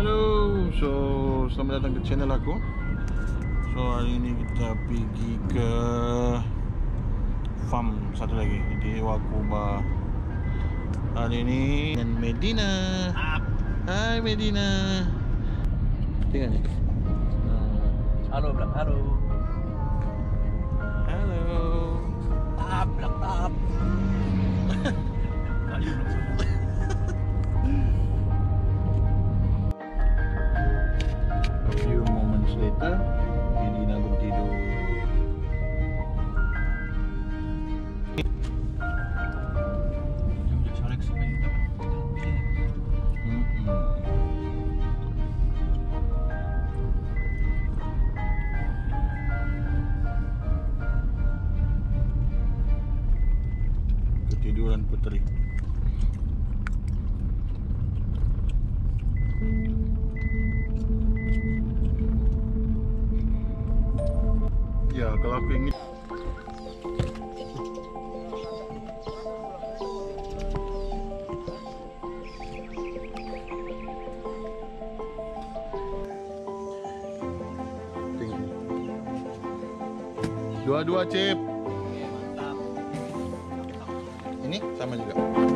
Halo, so selamat datang ke channel aku. So hari ini kita pergi ke farm satu lagi di Wakuba. Hari ini dengan Medina. Hai Medina. Tengok ni. Halo. Halo. Ketiduran putri. Ya, kalau aku ingin Tengok. Dua-dua chip. Sama juga.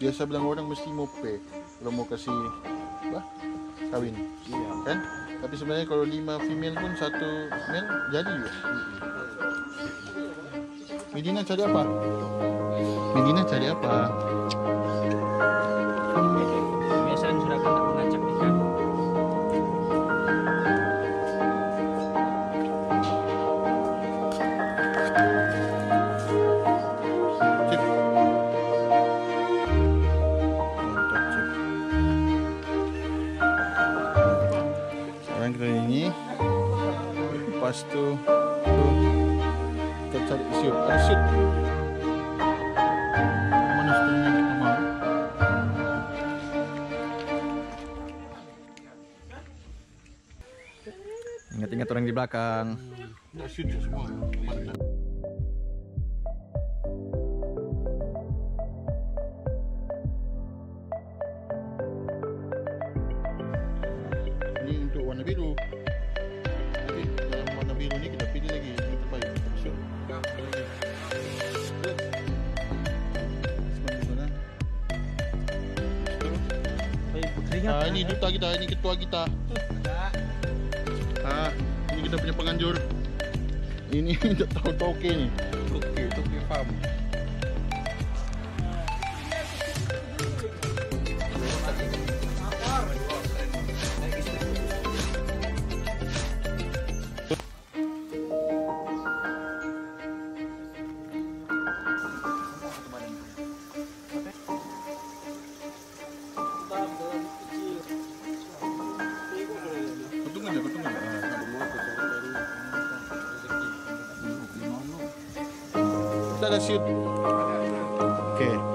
Biasa bilang orang mesti mau pay kalau mau kasih apa? Kawin, Iya. kan? Tapi sebenarnya kalau lima female pun satu male jadi juga. Medina cari apa? Medina cari apa? Sekarang kita ini. Lepas tu Kita cari siut. Ada siut. Mana yang kita mau Ingat-ingat orang di belakang. Je semua warna biru Nanti dalam warna biru ni kita pilih lagi yang terbaik Siut Lihat. Sebentar sana. Terus. Ah, ini duta kita, ini ketua kita. Ah, ini kita punya penganjur. Ini tak tahu toke ni. Oke, itu ke farm. Kita ada shoot. Okey.